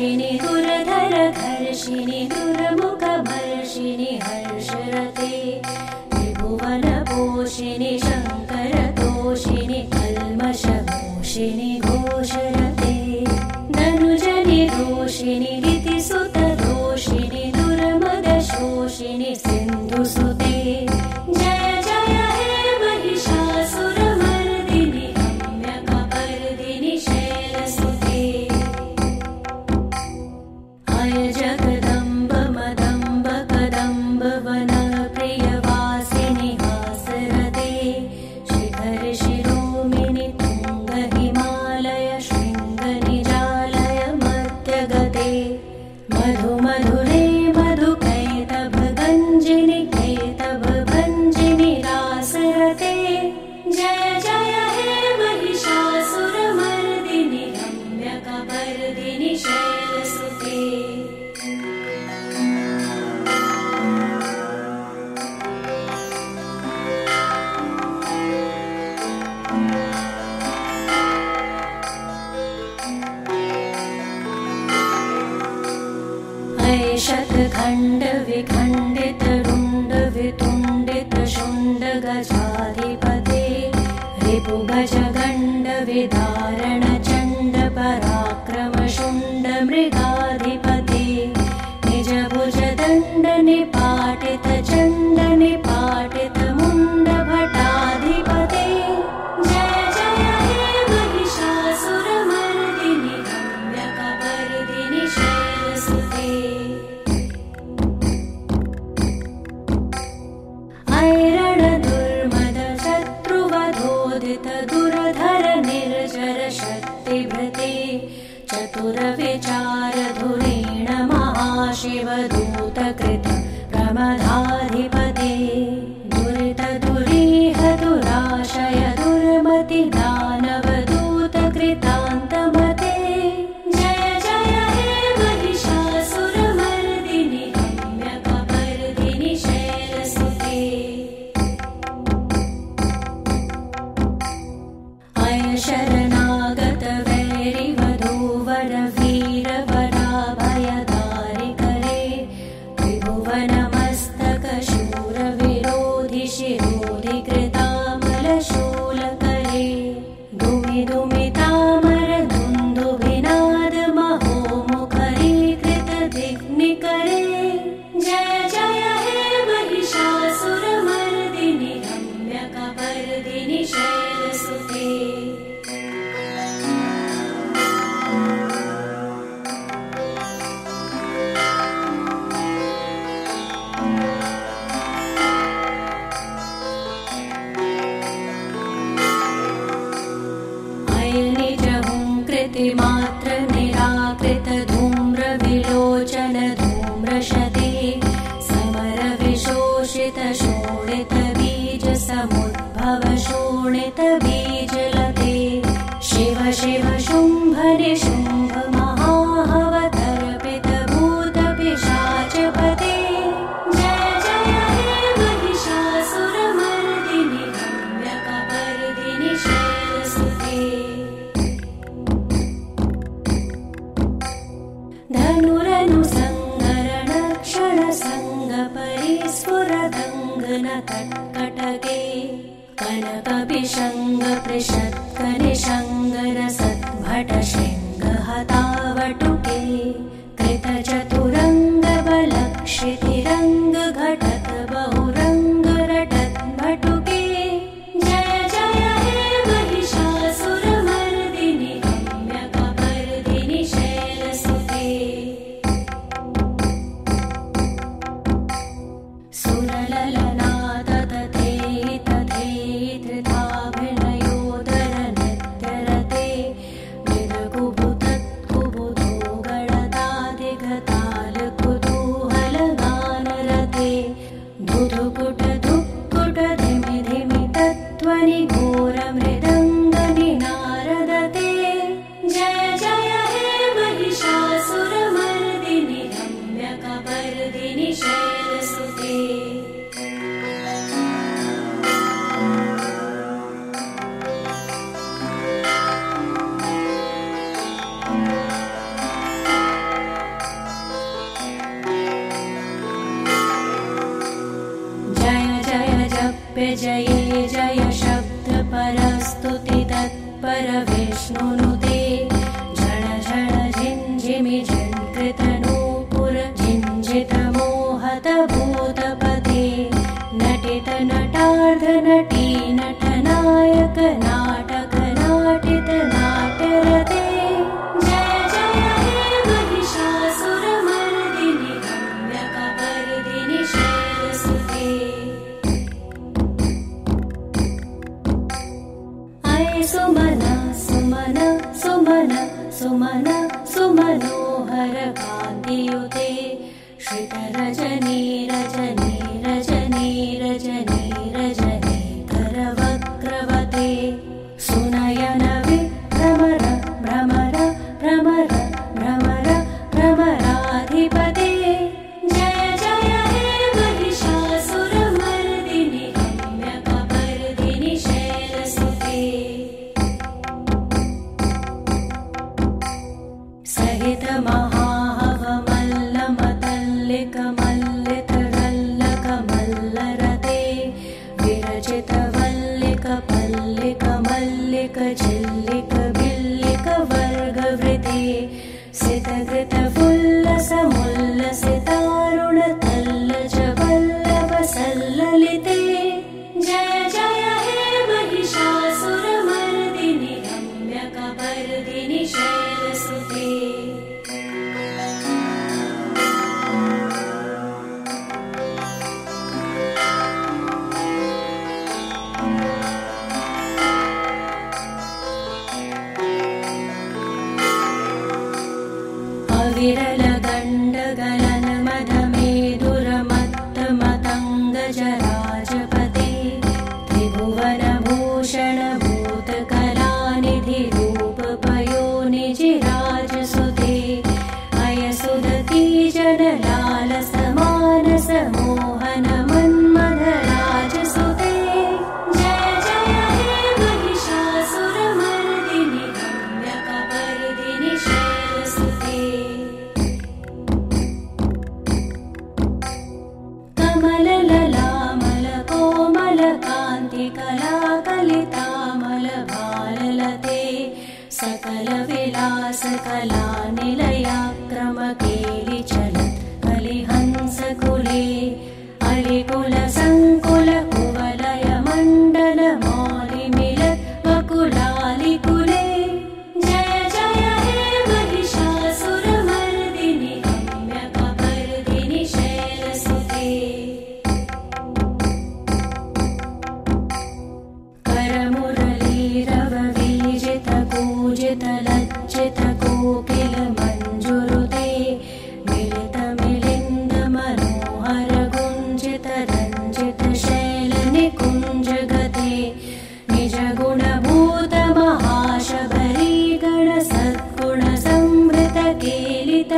घर्षिणि दुरधर घर्षिणि दुर मधु मधुर शतखण्ड कृत कमलाधिपते दुरितदुरीह दुराशय दुर्मति दानवदूतकृतान्तमते जय जय हे मनिषासुरमर्दिनि पर्ति शैलसुते। अय शरणागत वैरिवधूवर शोणित बीज समुद्भव शोणित बीज लते। शिव शिव शुम्भरि शुम्भ महाहवतर्पितभूतपिशाच पतेषासुरमर्दिनिकर्दिनिशुते धनुरनुसङ्गरण टके करकविशङ्गषत्करिशङ्गरसद्भट तावटु निघोरमृदङ्गनि नारदते जय जय हे महिषा सुर शैलसुते। जय जय ज्य जय जय परेषु कला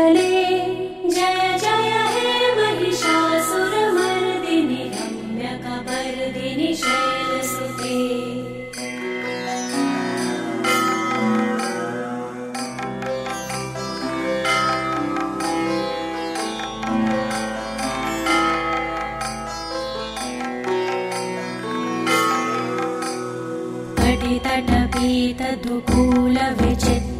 जय जय हे महिषासुरमर्दिनि रम्यकपर्दिनि शैलसुते। ठ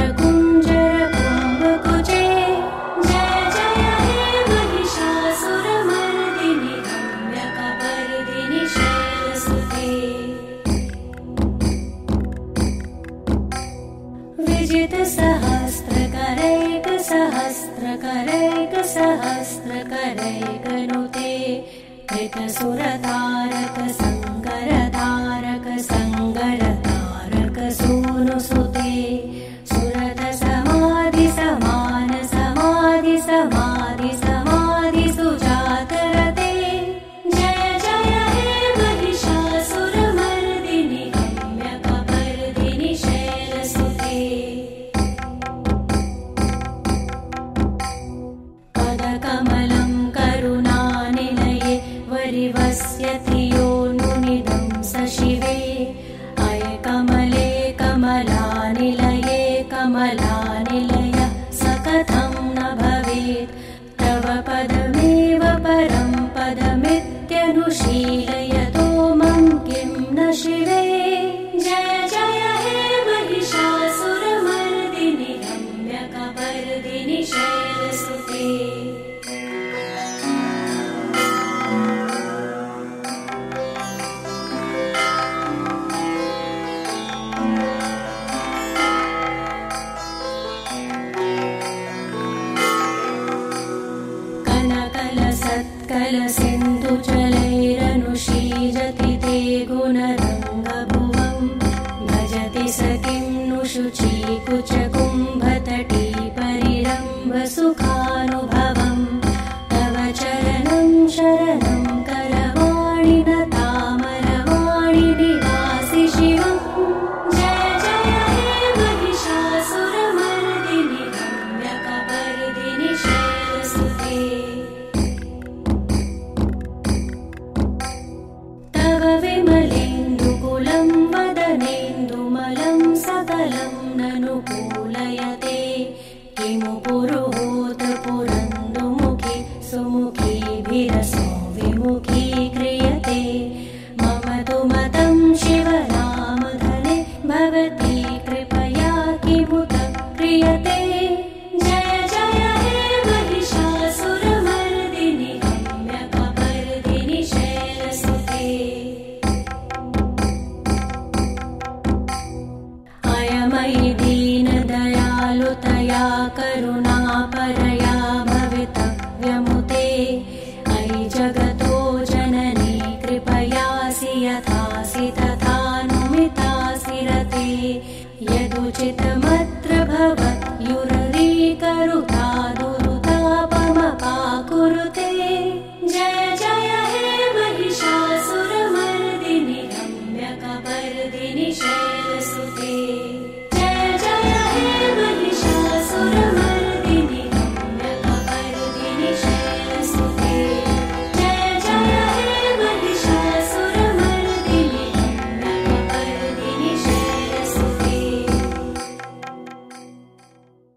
दीनदयालुतया